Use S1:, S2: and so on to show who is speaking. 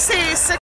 S1: this is